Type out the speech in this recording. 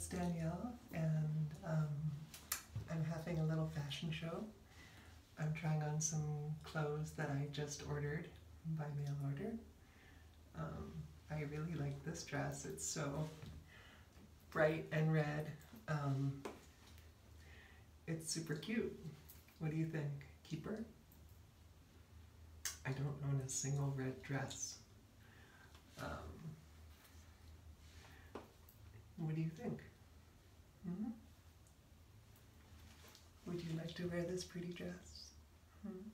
it's Danielle, and um, I'm having a little fashion show. I'm trying on some clothes that I just ordered by mail order. Um, I really like this dress. It's so bright and red. Um, it's super cute. What do you think? Keeper? I don't own a single red dress. What do you think? Hmm? Would you like to wear this pretty dress? Hmm?